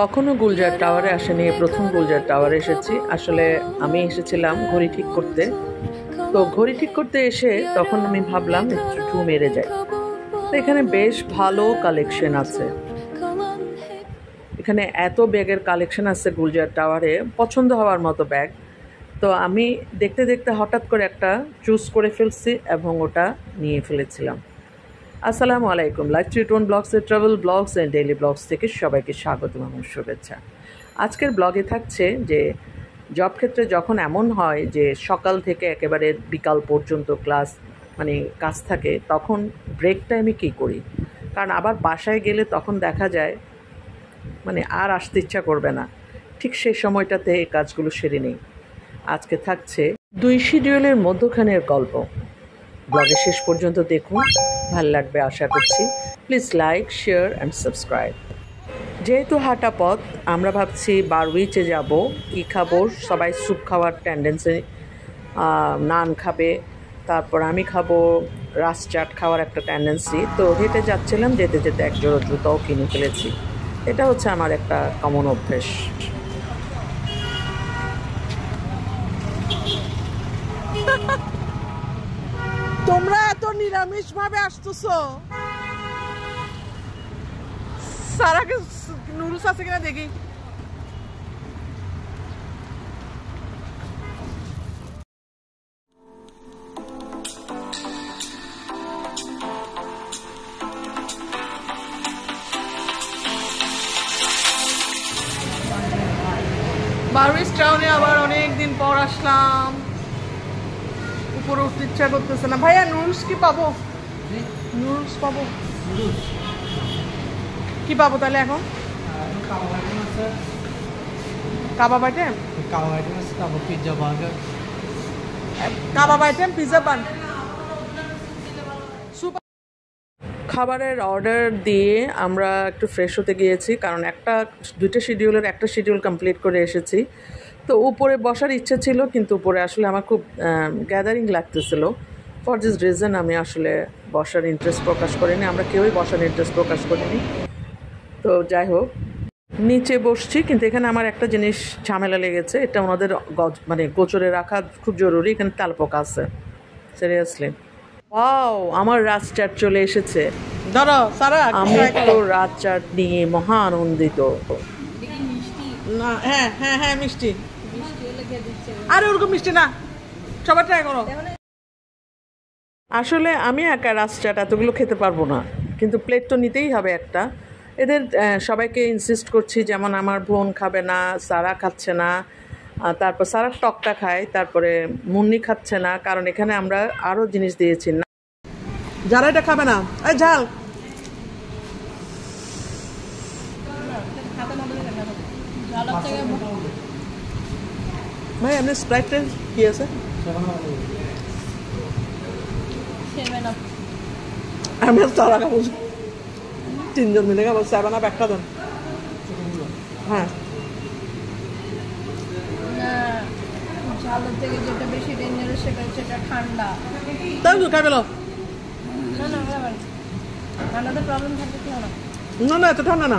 কখনো গুলজার টাওয়ারে আসেনি প্রথম গুলজার টাওয়ারে এসেছি। আসলে আমি এসেছিলাম ঘড়ি ঠিক করতে। তো ঘড়ি ঠিক করতে এসে তখন আমি ভাবলাম একটু ঢু মেরে যাই। তো এখানে বেশ ভালো কালেকশন আছে। এখানে এত ব্যাগের কালেকশন আছে গুলজার টাওয়ারে, পছন্দ হওয়ার মতো ব্যাগ। তো আমি দেখতে দেখতে হঠাৎ করে একটা চুজ করে ফেলছি এবং ওটা নিয়ে ফেলেছিলাম। আসসালামু আলাইকুম। Life Triton ব্লগসের travel blogs and daily blogs থেকে সবাইকে স্বাগত এবং শুভেচ্ছা। আজকের ব্লগে থাকছে যে জব ক্ষেত্রে যখন এমন হয় যে, সকাল থেকে একেবারে বিকাল পর্যন্ত ক্লাস মানে কাজ থাকে, তখন ব্রেক টাইমে কী করি? কারণ আবার বাসায় গেলে তখন দেখা যায় মানে আর আসতে ইচ্ছা করবে না। ঠিক সেই সময়টাতে এই কাজগুলো সেরে নেই। আজকে থাকছে দুই শিডিউলের মধ্যখানের গল্প। ব্লগের শেষ পর্যন্ত দেখুন। ভালো লাগবে আশা করছি। Please like share and subscribe যেহেতু হাঁটা পথ, আমরা ভাবছি বারউইচে যাব, কী খাব, সবাই স্যুপ খাওয়ার টেন্ডেন্সি নান খাবে, তারপর আমি খাব রাস চাট খাওয়ার একটা টেন্ডেন্সি তো হেঁটে যাচ্ছিলাম, যেতে যেতে এক জোড়ো জুতাও কিনে ফেলেছি। এটা হচ্ছে আমার একটা কমন অভ্যেস তোমরা এত নিরামিষ ভাবে আসতেছো? সারাকে নুডলস আছে কিনা দেখি। বারুইস টাউনে আবার অনেক দিন পর আসলাম। উপরে উঠতে ইচ্ছা করতেছে না। ভাইয়া, নুডলস কি পাবো? নুডলস পাবো? কি পাবো তাহলে এখন? কাবাব আইটেম কাও আইটেম আছে তারপর pizza burger kebab item pizza soup খাবারের অর্ডার দিয়ে আমরা একটু ফ্রেশ হতে গিয়েছি, কারণ একটা, দুইটা শিডিউলের একটা শিডিউল কমপ্লিট করে এসেছি। তো উপরে বসার ইচ্ছে ছিল, কিন্তু উপরে আসলে আমার খুব গ্যাদারিং লাগতেছিল। ফর দিস রিজন আমি আসলে বসার ইন্টারেস্ট প্রকাশ করিনি। আমরা কেউই বসার ইন্টারেস্ট প্রকাশ করিনি। তো যাই হোক নিচে বসছি কিন্তু এখানে আমার একটা জিনিস ঝামেলা লেগেছে। এটা ওনাদের গজ মানে গোচরে রাখা খুব জরুরি। এখানে তালপোকা আছে। সিরিয়াসলি ওয়াও আমার রাত চাট চলে এসেছে। ধরো সারা আমি তো রাত চাট নিয়ে মহা আনন্দিত। না হ্যাঁ হ্যাঁ হ্যাঁ মিষ্টি। আরে ওরকম মিষ্টি না। সবাই ট্রাই করো। আসলে আমি একা রাত এতগুলো খেতে পারব না, কিন্তু প্লেট তো নিতেই হবে একটা। এদের সবাইকে ইনসিস্ট করছি যেমন আমার বোন খাবে না, সারা খাচ্ছে না তারপর সারা টকটা খায়, তারপরে মুন্নি খাচ্ছে না, কারণ এখানে আমরা আরও জিনিস দিয়েছি। না যারা এটা খাবে না। এই ঝাল। ভাই, এমনি স্প্রাইটের কি আছে? আমি তারা খাব তিনজন মিলে খাব সেভেন আপ একটা দেন। হ্যাঁ। না ঝালের থেকে যেটা বেশি ডেঞ্জারাস সেটা হচ্ছে এটা ঠান্ডা। তাই তো পেল? না না ঠান্ডাতে প্রবলেম থাকবে কি না না না এত ঠান্ডা না।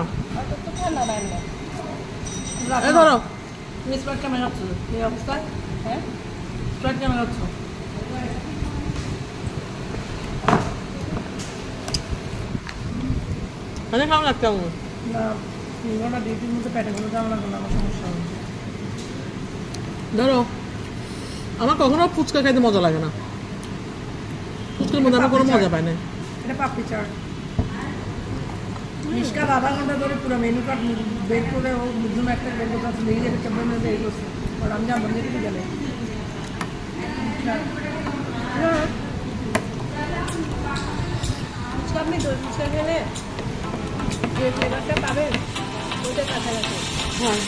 তো ঠান্ডা না। এই ধরো। স্প্রাইট কেমন যাচ্ছে এই অবস্থায়? হ্যাঁ? স্প্রাইট কেমন যাচ্ছে মানে খাওয়া লাগছে আমার না সিঙ্গাটা ডিউটির মধ্যে পেটে কোনো জানা লাগবে না আমার সমস্যা হবে ধরো আমার কখনো ফুচকা খাইতে মজা লাগে না। ফুচকার মধ্যে আমি কোনো মজা পাই না। এটা পাপড়ি চাট। নিষ্কাল আধা ঘণ্টা ধরে পুরো মেনু কার্ড বের করে ও মুদ্রুম একটা বের করতে আসলে এই জায়গায় এই করছে। আর আমি যে কি গেলে ফুচকা আপনি দই ফুচকা খেলে? যে ফ্লেভারটা পাবেন ওইটা কাছাকাছি। হ্যাঁ।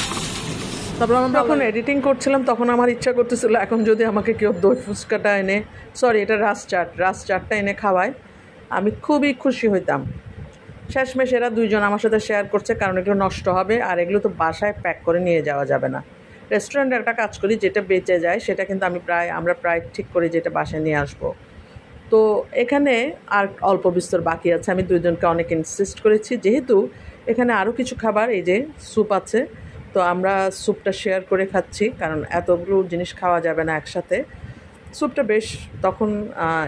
তারপর আমার যখন এডিটিং করছিলাম তখন আমার ইচ্ছা করতেছিল এখন যদি আমাকে কেউ দই ফুচকাটা এনে সরি এটা রাস চাট রাস চাটটা এনে খাওয়ায় আমি খুবই খুশি হইতাম। শেষমেশ এরা দুইজন আমার সাথে শেয়ার করছে কারণ এগুলো নষ্ট হবে আর এগুলো তো বাসায় প্যাক করে নিয়ে যাওয়া যাবে না। রেস্টুরেন্টে একটা কাজ করি যেটা বেঁচে যায় সেটা কিন্তু আমি প্রায় আমরা প্রায় ঠিক করি যেটা বাসায় নিয়ে আসব। তো এখানে আর অল্প বিস্তর বাকি আছে। আমি দুইজনকে অনেক ইনসিস্ট করেছি। যেহেতু এখানে আরও কিছু খাবার, এই যে স্যুপ আছে, তো আমরা স্যুপটা শেয়ার করে খাচ্ছি, কারণ এতগুলো জিনিস খাওয়া যাবে না একসাথে। স্যুপটা বেশ তখন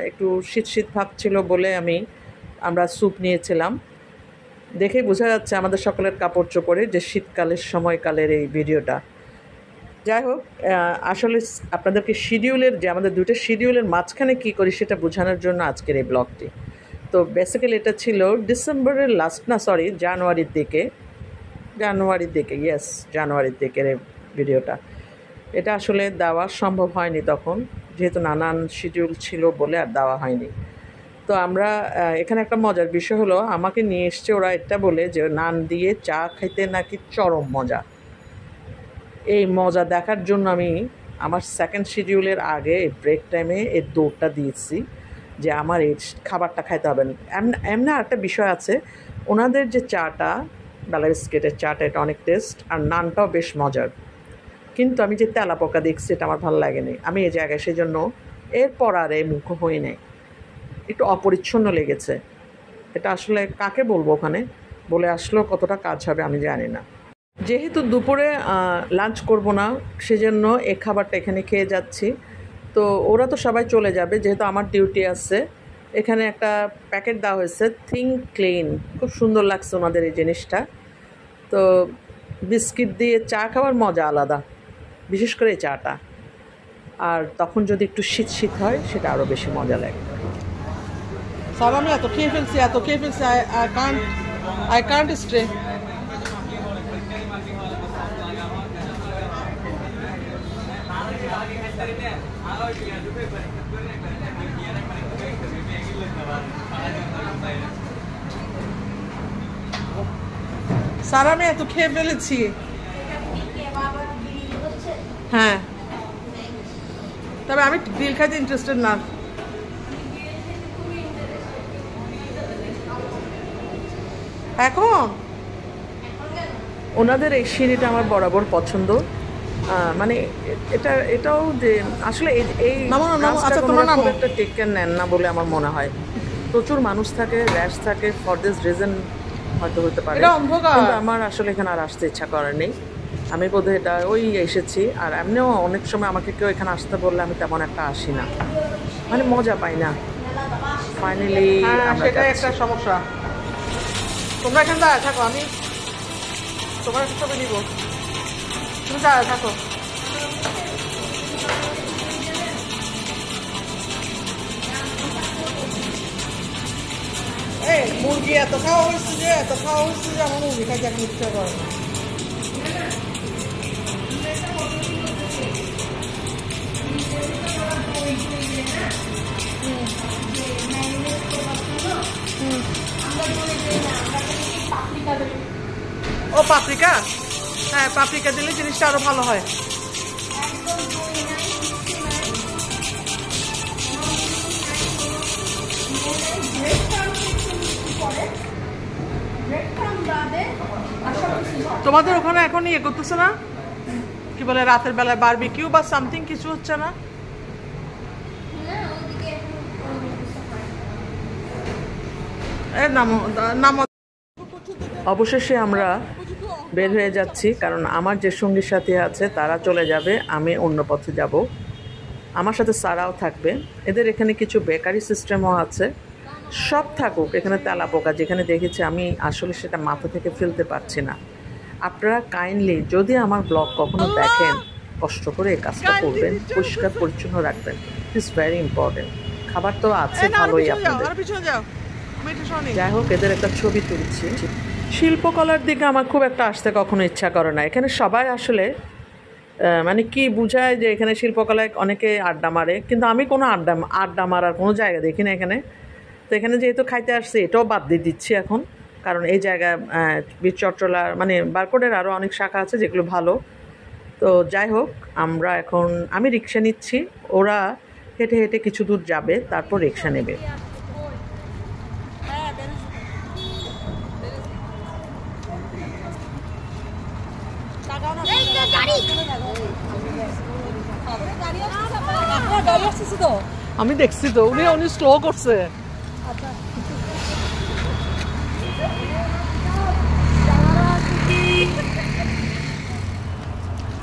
একটু শীত শীত ভাব ছিল বলে আমি, আমরা স্যুপ নিয়েছিলাম। দেখেই বোঝা যাচ্ছে আমাদের সকলের কাপড় চোপড়ে যে শীতকালের সময়কালের এই ভিডিওটা যাই হোক আসলে আপনাদেরকে শিডিউলের যে আমাদের দুটো শিডিউলের মাঝখানে কী করি সেটা বোঝানোর জন্য আজকের এই ব্লগটি। তো বেসিক্যালি এটা ছিল ডিসেম্বরের লাস্ট না সরি জানুয়ারির দিকে। জানুয়ারির দিকে ইয়েস জানুয়ারির দিকের ভিডিওটা। এটা আসলে দেওয়া সম্ভব হয়নি তখন, যেহেতু নানান শিডিউল ছিল বলে আর দেওয়া হয়নি। তো আমরা এখানে একটা মজার বিষয় হলো, আমাকে নিয়ে এসছে ওরা এটা বলে যে, নান দিয়ে চা খাইতে নাকি চরম মজা। এই মজা দেখার জন্য আমি আমার সেকেন্ড শিডিউলের আগে ব্রেক টাইমে এর দৌড়টা দিয়েছি যে আমার এই খাবারটা খাইতে হবে। এমন- একটা বিষয় আছে, ওনাদের যে চাটা ডালা বিস্কিটের চাটা, এটা অনেক টেস্ট আর নানটাও বেশ মজার। কিন্তু আমি যে তেলা পোকা দেখছি, এটা আমার ভালো লাগেনি। আমি এই জায়গায় সেই জন্য এরপর আর এই মুখ হই নাই। একটু অপরিচ্ছন্ন লেগেছে। এটা আসলে কাকে বলব ওখানে? বলে আসলেও কতটা কাজ হবে আমি জানি না। যেহেতু দুপুরে লাঞ্চ করব না, সেজন্য এ খাবারটা এখানে খেয়ে যাচ্ছি। তো ওরা তো সবাই চলে যাবে, যেহেতু আমার ডিউটি আছে। এখানে একটা প্যাকেট দেওয়া হয়েছে থিঙ্ক ক্লিন খুব সুন্দর লাগছে ওনাদের এই জিনিসটা। তো বিস্কিট দিয়ে চা খাওয়ার মজা আলাদা, বিশেষ করে এই চাটা। আর তখন যদি একটু শীত শীত হয়, সেটা আরও বেশি মজা লাগে। স্যার আমি এত, খেয়ে ফেলছি এত, খেয়ে ফেলছি I can't I can't stay sir আমি এত খেয়ে ফেলেছি। হ্যাঁ। তবে আমি গ্রিল খাইতে ইন্টারেস্টেড না। এখন? ওনাদের এই সিঁড়িটা আমার বরাবর পছন্দ। মানে এটা এটাও যে আসলে এই আচ্ছা। খুব একটা টেক কেয়ার নেন না বলে আমার মনে হয়। প্রচুর মানুষ থাকে র্যাশ থাকে ফর দিস রিজন হয়তো হতে পারে। কিন্তু আমার আসলে এখানে আর আসতে ইচ্ছা করেনি আমি বোধহয় এটা ওই এসেছি আর এমনিও অনেক সময় আমাকে কেউ এখানে আসতে বললে আমি তেমন একটা আসি না। মানে মজা পাই না। ফাইনালি হ্যাঁ সেটাই একটা সমস্যা। তোমরা এখানে থাকো আমি তোমার একটা ছবি নিব। তুমি দাঁড়ায় থাকো এই মুরগি এত খাওয়া হয়েছে যে এত খাওয়া হয়েছে যে আমার মুরগি খাইতে এখন ইচ্ছা করে না ও পাপরিকা হ্যাঁ পাপরিকা দিলে জিনিসটা আরও ভালো হয়। তোমাদের ওখানে এখন ইয়ে করতেছে না? কি বলে, রাতের বেলায় বারবিকিউ বা সামথিং কিছু হচ্ছে না? অবশেষে আমরা বের হয়ে যাচ্ছি কারণ আমার যে সঙ্গী সাথী আছে তারা চলে যাবে আমি অন্য পথে যাব। আমার সাথে সারাও থাকবে। এদের এখানে কিছু বেকারি সিস্টেমও আছে। সব থাকুক এখানে তেলা পোকা যেখানে দেখেছি আমি আসলে সেটা মাথা থেকে ফেলতে পারছি না। আপনারা কাইন্ডলি যদি আমার ব্লগ কখনো দেখেন কষ্ট করে এই কাজটা করবেন পরিষ্কার পরিচ্ছন্ন রাখবেন। ইটস ভেরি ইম্পর্টেন্ট খাবার তো আছে ভালোই আপনাদের। যাই হোক এদের একটা ছবি তুলছি। শিল্পকলার দিকে আমার খুব একটা আসতে কখনো ইচ্ছা করে না। এখানে সবাই আসলে মানে কি বুঝায় যে এখানে শিল্পকলায় অনেকে আড্ডা মারে, কিন্তু আমি কোনো আড্ডা আড্ডা মারার কোনো জায়গা দেখি না এখানে। তো এখানে যেহেতু খাইতে আসছি, এটাও বাদ দিয়ে দিচ্ছি এখন। কারণ এই জায়গায় বীর চট্টলার মানে বারকোডের আরও অনেক শাখা আছে যেগুলো ভালো। তো যাই হোক, আমরা এখন, আমি রিক্সা নিচ্ছি। ওরা হেঁটে হেঁটে কিছু দূর যাবে, তারপর রিক্সা নেবে। আমি দেখছি তো উনি উনি স্লো করছে।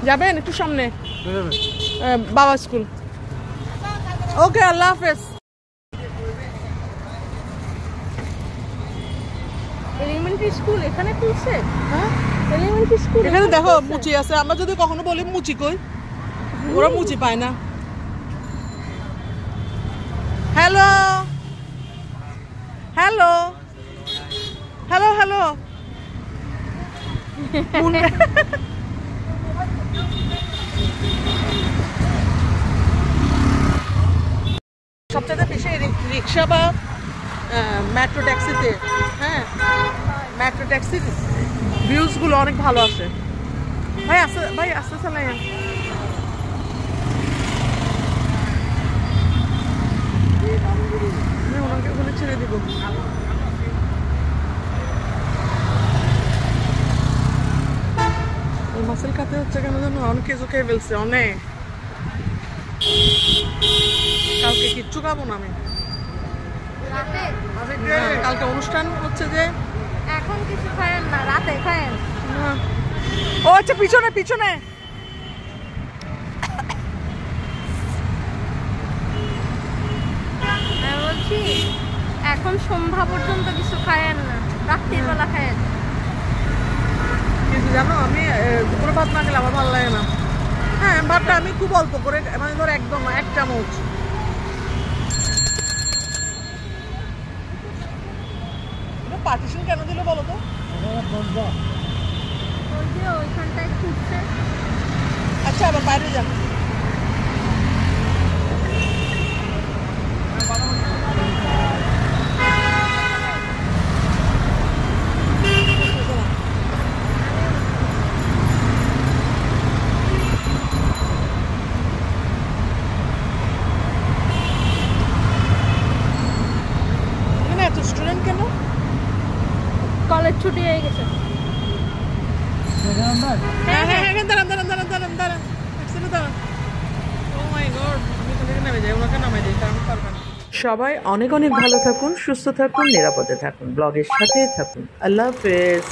যাবেন একটু সামনে? বাবা স্কুল। ওকে আল্লাহ হাফেজ। স্কুল এখানে হ্যাঁ? এখানে দেখো মুচি আছে। আমরা যদি কখনো বলি মুচি কই? ওরা মুচি পায় না হ্যালো হ্যালো হ্যালো হ্যালো সবচেয়ে বেশি রিক্সা বা মেট্রো ট্যাক্সিতে হ্যাঁ? মেট্রো ট্যাক্সির ভিউজগুলো অনেক ভালো আসে ভাই, আসতে ভাই, আসতে চালাই ওনাকে ওখানে ছেড়ে দিব। মাসেল খাতে হচ্ছে কেন জানো? অনেক কিছু খেয়ে ফেলছে অনেক কালকে কিচ্ছু খাব না আমি। কালকে অনুষ্ঠান হচ্ছে যে। এখন কিছু খায়েন না রাতে খায়েন। ও আচ্ছা পিছনে পিছনে আমি বলছি এখন সন্ধ্যা পর্যন্ত কিছু খায়েন না রাত্রিবেলা খায়েন। কিন্তু জানো আমি দুপুরে ভাত না খেলে আমার ভালো লাগে না। হ্যাঁ ভাতটা আমি খুব অল্প করে মানে ধর একদম এক চামচ। পার্টিশন কেন দিল বলো তো? ওই যে ওইখানটায় খুঁজছে। আচ্ছা আবার বাইরে যান এখানে এত স্টুডেন্ট কেন? কলেজ ছুটি হয়ে গেছে। হ্যাঁ হ্যাঁ হ্যাঁ দাঁড়ান দাঁড়ান দাঁড়ান দাঁড়ান দাঁড়ান একসাথে দাঁড়ান। ও মাই গড আমি এখান থেকে যাই ওনাকে নামে দিই কারণ পারবে সবাই অনেক অনেক ভালো থাকুন সুস্থ থাকুন নিরাপদে থাকুন ব্লগের সাথে থাকুন। আল্লাহ হাফেজ।